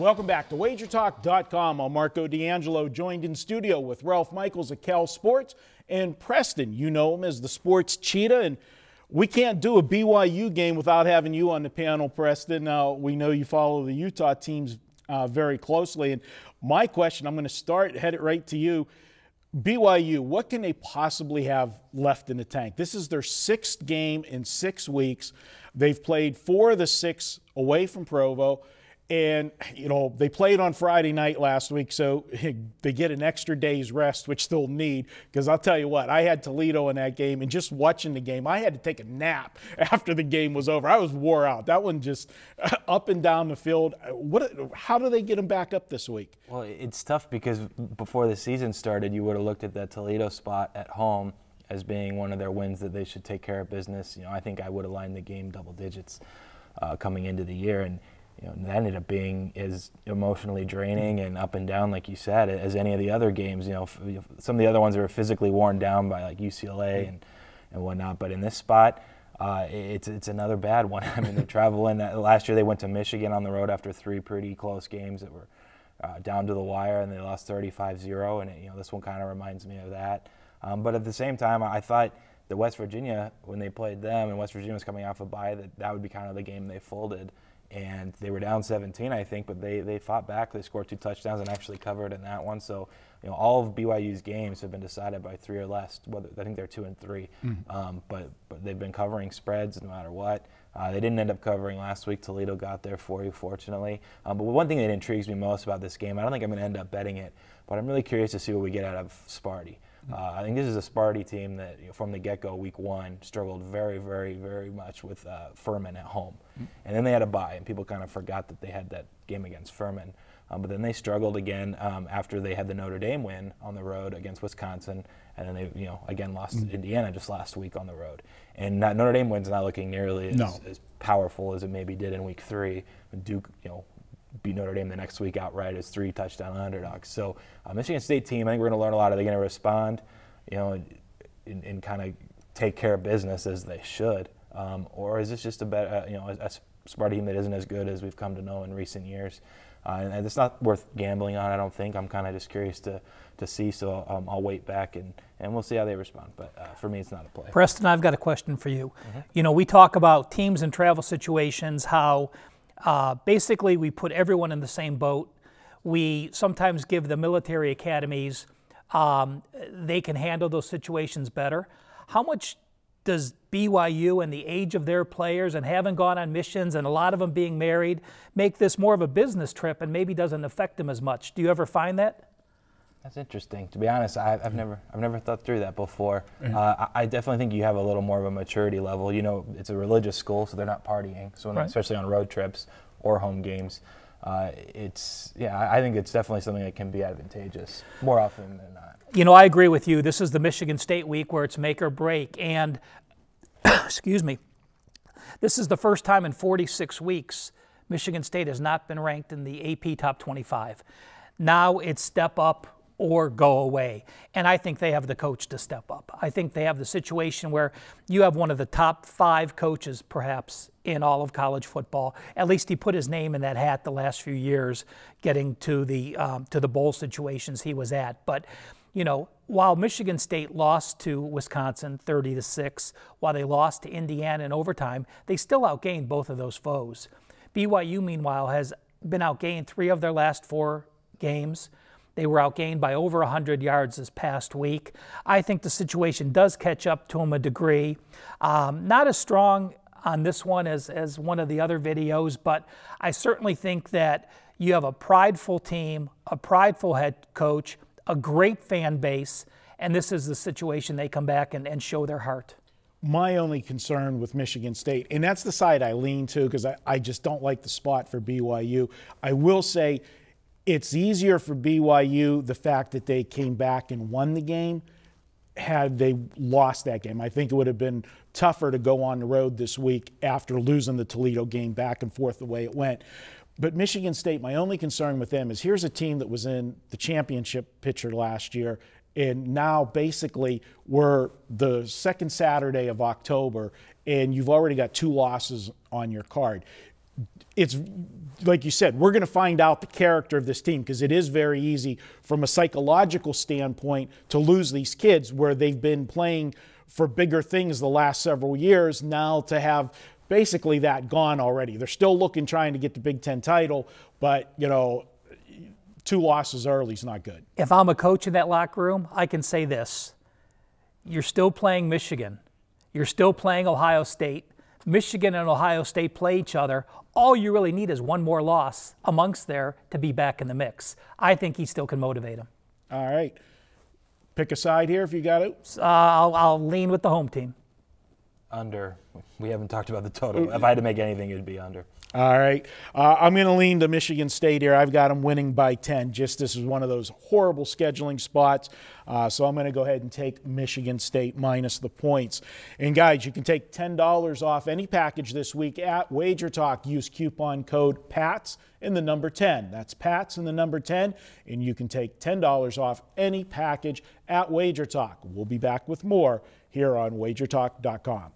Welcome back to WagerTalk.com. I'm Marco D'Angelo, joined in studio with Ralph Michaels at Cal Sports and Preston. You know him as the sports cheetah. And we can't do a BYU game without having you on the panel, Preston. Now, we know you follow the Utah teams uh, very closely. And my question, I'm going to start, head it right to you. BYU, what can they possibly have left in the tank? This is their sixth game in six weeks. They've played four of the six away from Provo. And, you know, they played on Friday night last week, so they get an extra day's rest, which they'll need. Because I'll tell you what, I had Toledo in that game, and just watching the game, I had to take a nap after the game was over. I was wore out. That one just up and down the field. What? How do they get them back up this week? Well, it's tough because before the season started, you would have looked at that Toledo spot at home as being one of their wins that they should take care of business. You know, I think I would have lined the game double digits uh, coming into the year, and you know, that ended up being as emotionally draining and up and down, like you said, as any of the other games. You know, some of the other ones were physically worn down by like UCLA and, and whatnot. But in this spot, uh, it's it's another bad one. I mean, they're traveling. Uh, last year they went to Michigan on the road after three pretty close games that were uh, down to the wire, and they lost 35-0. And it, you know, this one kind of reminds me of that. Um, but at the same time, I thought the West Virginia when they played them, and West Virginia was coming off a bye, that that would be kind of the game they folded and they were down 17, I think, but they, they fought back. They scored two touchdowns and actually covered in that one. So, you know, all of BYU's games have been decided by three or less. Whether I think they're two and 3 mm. um, but but they've been covering spreads no matter what. Uh, they didn't end up covering last week. Toledo got there for you, fortunately. Um, but one thing that intrigues me most about this game, I don't think I'm going to end up betting it, but I'm really curious to see what we get out of Sparty. Uh, I think this is a Sparty team that you know, from the get-go, week one, struggled very, very, very much with uh, Furman at home, mm-hmm. and then they had a bye, and people kind of forgot that they had that game against Furman. Um, but then they struggled again um, after they had the Notre Dame win on the road against Wisconsin, and then they, you know, again lost mm-hmm. Indiana just last week on the road. And that Notre Dame win's not looking nearly as, no. as powerful as it maybe did in Week Three. Duke, you know, beat Notre Dame the next week outright as three touchdown underdogs. So uh, Michigan State team, I think we're going to learn a lot. Are they going to respond, you know, and, and kind of take care of business as they should, um, or is this just a better, uh, you know, a, a team that isn't as good as we've come to know in recent years? Uh, and, it's not worth gambling on. I don't think. I'm kind of just curious to to see. So um, I'll wait back and and we'll see how they respond. But uh, for me, it's not a play. Preston, I've got a question for you. Mm-hmm. You know, we talk about teams and travel situations, how uh, basically, we put everyone in the same boat. We sometimes give the military academies, um, they can handle those situations better. How much does BYU and the age of their players and having gone on missions and a lot of them being married make this more of a business trip and maybe doesn't affect them as much? Do you ever find that? That's interesting. To be honest, I, have never I've never thought through that before. Uh, I, I, definitely think you have a little more of a maturity level. You know, it's a religious school, so they're not partying. So right. especially on road trips or home games, uh, it's yeah. I think it's definitely something that can be advantageous more often than not. You know, I agree with you. This is the Michigan State week where it's make or break, and excuse me, this is the first time in 46 weeks Michigan State has not been ranked in the AP Top 25. Now it's step up or go away. And I think they have the coach to step up. I think they have the situation where you have one of the top five coaches, perhaps, in all of college football. At least he put his name in that hat the last few years, getting to the um, to the bowl situations he was at. But you know, while Michigan State lost to Wisconsin 30 to 6, while they lost to Indiana in overtime, they still outgained both of those foes. BYU, meanwhile, has been outgained three of their last four games. They were outgained by over 100 yards this past week. I think the situation does catch up to them a degree. Um, not as strong on this one as, as one of the other videos, but I certainly think that you have a prideful team, a prideful head coach, a great fan base, and this is the situation they come back and, and show their heart my only concern with Michigan State, and that's the side I lean to because I, I, just don't like the spot for BYU. I will say it's easier for BYU the fact that they came back and won the game had they lost that game. I think it would have been tougher to go on the road this week after losing the Toledo game back and forth the way it went. But Michigan State, my only concern with them is here's a team that was in the championship picture last year, and now basically we're the second Saturday of October, and you've already got two losses on your card it's like you said, we're going to find out the character of this team because it is very easy from a psychological standpoint to lose these kids where they've been playing for bigger things the last several years. Now to have basically that gone already. They're still looking trying to get the Big Ten title, but you know, two losses early is not good. If I'm a coach in that locker room, I can say this: you're still playing Michigan, you're still playing Ohio State. Michigan and Ohio State play each other. All you really need is one more loss amongst there to be back in the mix. I think he still can motivate him. All right. Pick a side here if you got it. Uh, I'll, I'll lean with the home team. Under. We haven't talked about the total. If I had to make anything, it'd be under. All right. Uh, I'm going to lean to Michigan State here. I've got them winning by 10. Just this is one of those horrible scheduling spots. Uh, so I'm going to go ahead and take Michigan State minus the points. And guys, you can take $10 off any package this week at Wager Talk. Use coupon code PATS in the number 10. That's PATS in the number 10. And you can take $10 off any package at Wager Talk. We'll be back with more here on wagertalk.com.